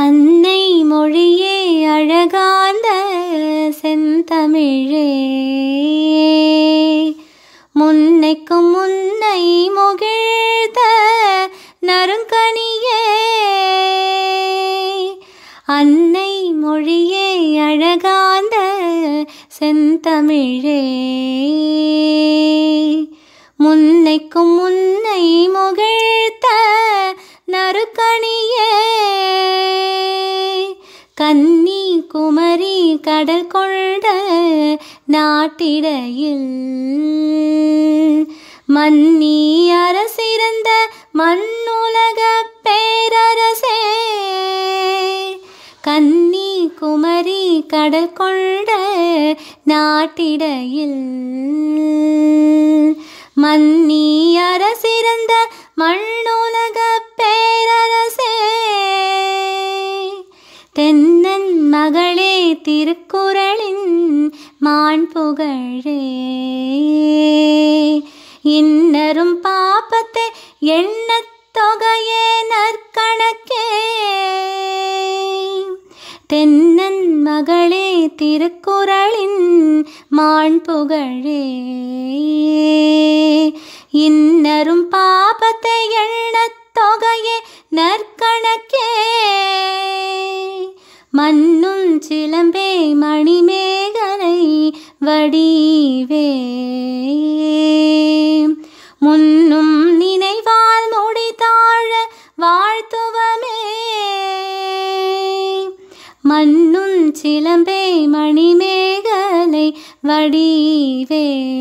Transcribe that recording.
அன்னை மொழியே அழகாந்த செந்தமிழே. முன்னைக்கும் முன்னை முகிழ்ந்த நறுங்கனியே. அன்னை மொழியே அழகாந்த செந்தமிழே. முன்னைக்கும் முன்னை முகிழ்த்த கன்னி குமரி கடல் கொண்ட நாட்டிடையில். மன்னி அரசிருந்த மண்ணுலக பேரரசே. கன்னி குமரி கடல் கொண்ட நாட்டிடையில். மன்னி அரசிருந்த மண்ணுலக பேரரசே. தென்னன் மகளே திருக்குறளின் மான் புகழே. இன்னரும் பாப்பத்தை எண்ண தொகையே நற்கணக்கே. தென்னன் மகளே திருக்குறளின் மான் புகழே. இன்னரும் பாபத்தை எண்ணத் தொகையே நற்கணக்கே. மன் சிலம்பே மணிமேகலை வடிவே. முன்னும் நினைவால் முடிதாழ வாழ்த்துவமே. மண்ணும் சிலம்பே மணிமேகலை வடிவே.